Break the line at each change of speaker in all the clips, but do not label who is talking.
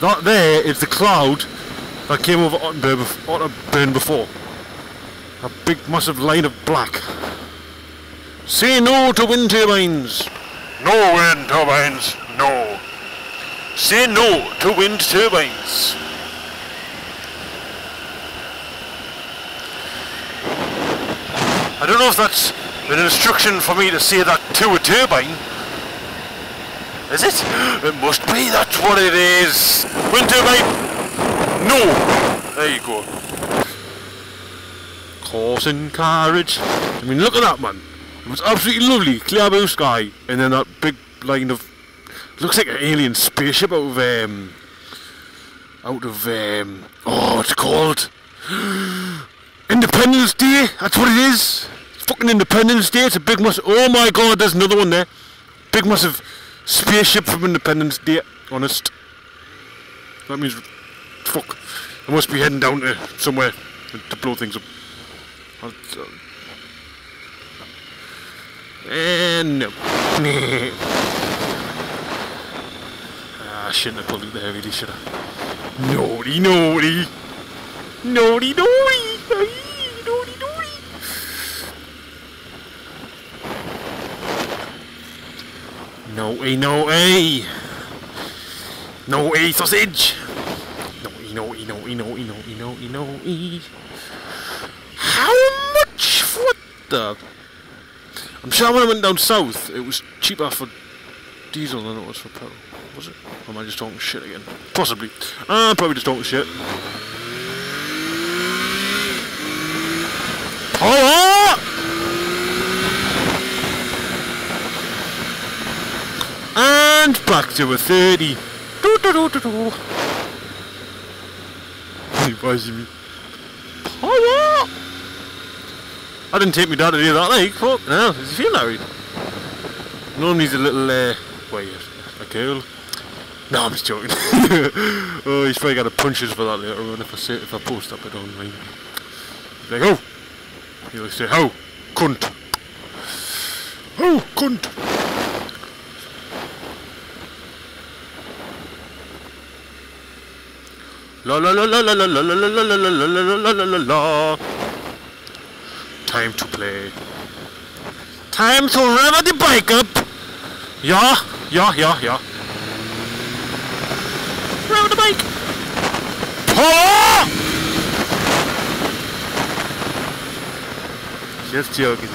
That there is the cloud that came over Otterburn before. A big massive line of black. Say no to wind turbines. No wind turbines. No. Say no to wind turbines. I don't know if that's an instruction for me to say that to a turbine. Is it? It must be, that's what it is. Wind turbine! No! There you go. Horse carriage. I mean, look at that, man. It was absolutely lovely. Clear blue sky. And then that big line of... Looks like an alien spaceship out of... Um, out of... Um, oh, what's it called? Independence Day. That's what it is. Fucking Independence Day. It's a big massive... Oh my god, there's another one there. Big massive spaceship from Independence Day. Honest. That means... Fuck. I must be heading down to somewhere to blow things up. And no. ah, I shouldn't have pulled it there, really, should I? Naughty. Naughty, naughty. Naughty, naughty. Naughty, naughty. Naughty sausage. Naughty, naughty, naughty, naughty, naughty, naughty, naughty. How much? What the? I'm sure when I went down south, it was cheaper for diesel than it was for petrol. Was it? Or am I just talking shit again? Possibly. I'm uh, probably just talking shit. Power! And back to a 30. Do, do, do, do, do. Is me? Power! I didn't take my dad to do that, like, fuck, no, does he feel married? Normally he's a little, uh, wait, a girl. No, I'm just joking. oh, he's probably got to punch us for that later on if I say if I post that bit online. Like, oh! He'll say, oh, cunt. Oh, cunt. La la la la la la la la la la la la la la la la Time to play. Time to rev the bike up! Yeah, yeah, yeah, yeah. Rev the bike! Oh! Just joking.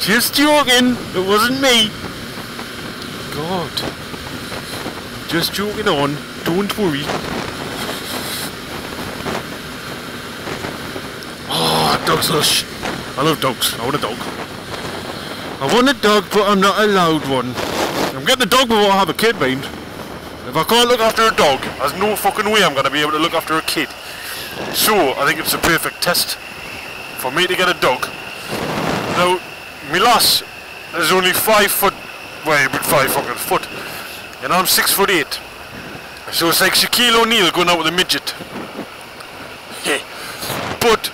Just joking! It wasn't me! God. Just joking on. Don't worry. Oh, I love dogs. I want a dog. I want a dog, but I'm not allowed one. I'm getting a dog before I have a kid, mind. If I can't look after a dog, there's no fucking way I'm going to be able to look after a kid. So, I think it's a perfect test for me to get a dog. Now, my lass is only five foot, well, about five fucking foot, and I'm six foot eight. So it's like Shaquille O'Neal going out with a midget. Yeah. But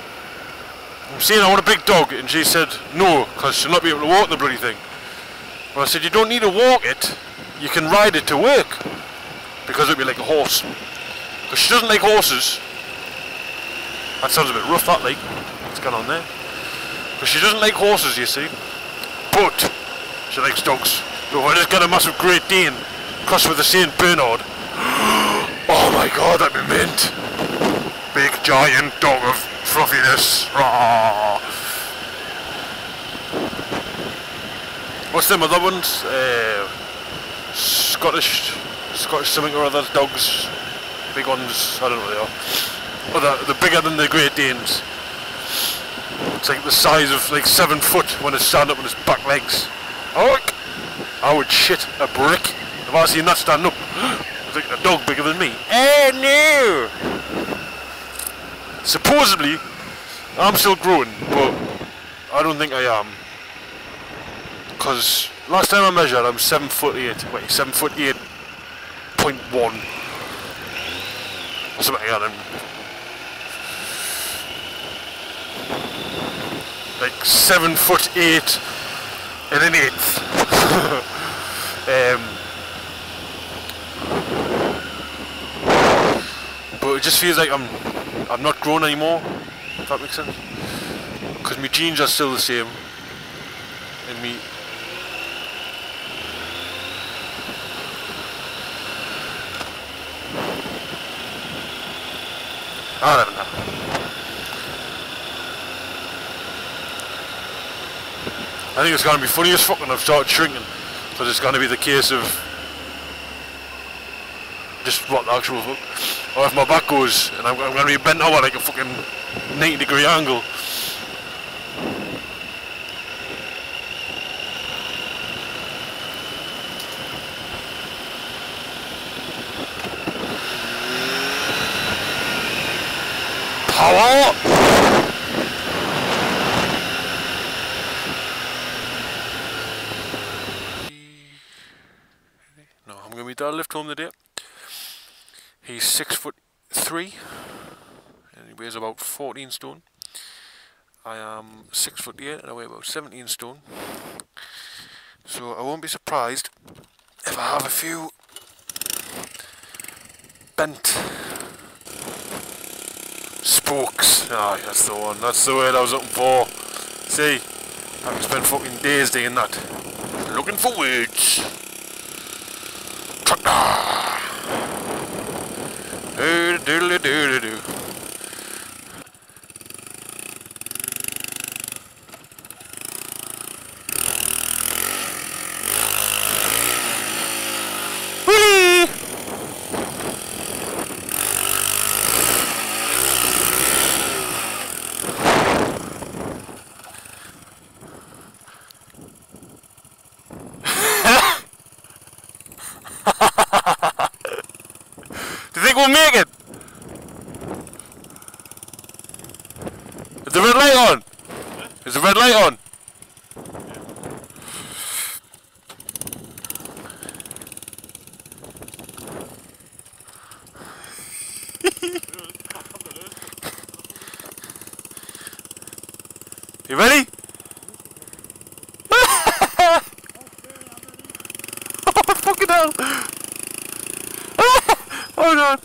saying I want a big dog, and she said no, because she'll not be able to walk the bloody thing. Well, I said you don't need to walk it, you can ride it to work, because it'll be like a horse. Because she doesn't like horses. That sounds a bit rough, that like. What's going on there? Because she doesn't like horses, you see. But she likes dogs. So I just got a massive Great Dane crossed with a Saint Bernard. oh my god, that'd be mint. Big giant dog of fluffiness. Rawr. What's them other ones? Uh, Scottish, Scottish something or other dogs. Big ones. I don't know what they are. Oh, they're, they're bigger than the Great Danes. It's like the size of like seven foot when it's stand up on its back legs. Oh, I would shit a brick if I seen that stand up. It's like a dog bigger than me. Oh no! Supposedly, I'm still growing, but I don't think I am. Because last time I measured, I'm 7 foot 8. Wait, 7 foot 8 point 1. Something like that. like seven foot eight and an eighth. um, but it just feels like I'm I'm not grown anymore. If that makes sense. Because my jeans are still the same, and me. I don't know. I think it's going to be funny as fuck when I've started shrinking. Because it's going to be the case of just what the actual fuck. Or if my back goes and I'm, I'm going to be bent over like a fucking 90 degree angle. Power! No, I'm going to be dad lift home today. He's six foot three, and he weighs about 14 stone. I am six foot eight, and I weigh about 17 stone. So I won't be surprised if I have a few bent spokes. Ah, that's the one. That's the word I was looking for. See, I have spend fucking days doing that. Looking for words. Tractor. Do do do do do. Whee! Do it? Is the red light on? Is the red light on? you ready? oh fucking hell! Hold on.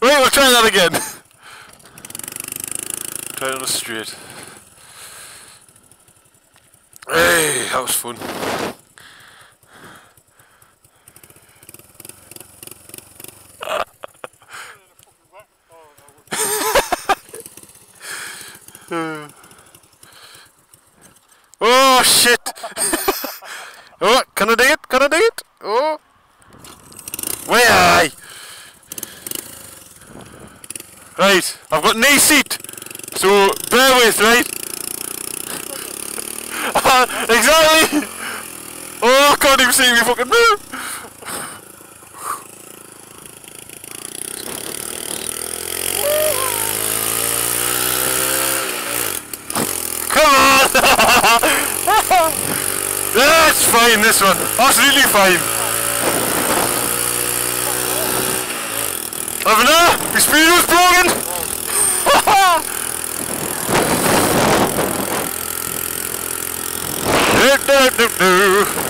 Wait, we'll try that again. Try on the straight. Hey, that was fun. oh shit! oh, can I dig it? Can I dig it? Oh, where are I? Right, I've got knee seat, so bear with, right? exactly! Oh, I see me fucking move! Come on! That's fine, this one. Absolutely fine. Enough? My speed was broken! do, do, do, do.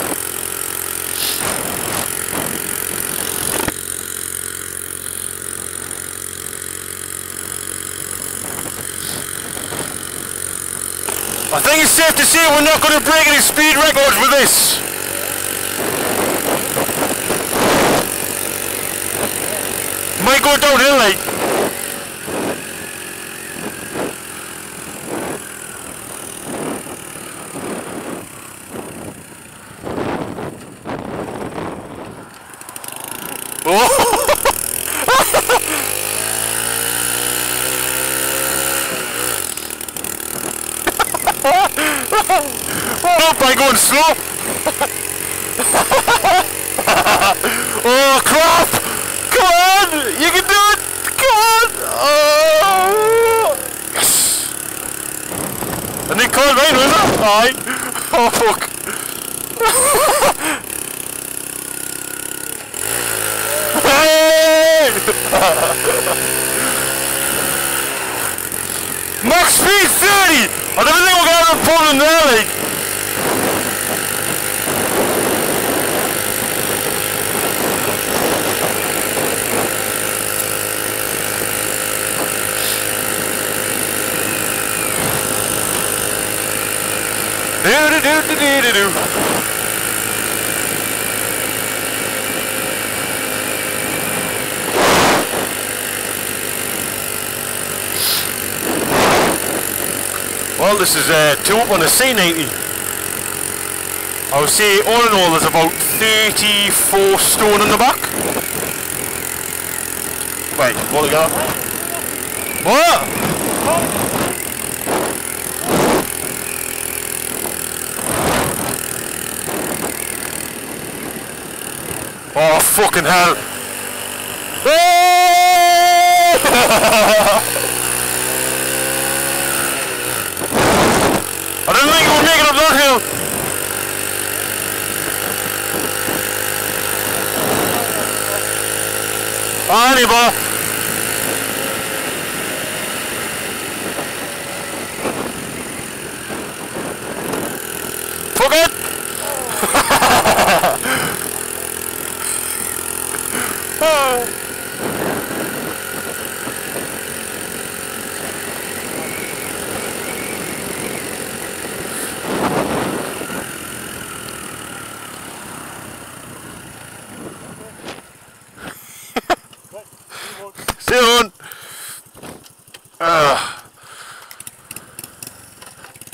I think it's safe to say we're not going to break any speed records with this. Might go downhill like. Oh! Oh, by going slow. oh crap! Come on! You can do it! Come on! Oh! Yes! And they called right, was it? Aye. Oh, fuck. Max speed 30! I don't think we're going to have a problem there, like. Do do do do do do Well, this is uh, two up on a C90. I would say all in all there's about 34 stone in the back. Wait, what we got? What? Oh, fucking hell. I didn't think you would make it up that hill. Anima. Fuck it. Soon. Uh.